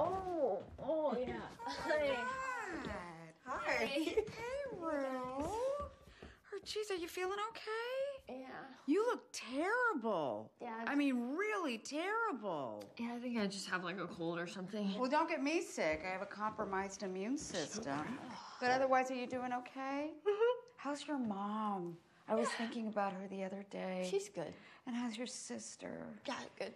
Oh, oh, oh yeah. Hi. Oh Hi. Hey, Rue. Oh, geez, are you feeling okay? Yeah. You look terrible. Yeah. I mean, really terrible. Yeah, I think I just have like a cold or something. Well, don't get me sick. I have a compromised immune system. But otherwise, are you doing okay? Mm-hmm. How's your mom? I was thinking about her the other day. She's good. And how's your sister? Yeah, good.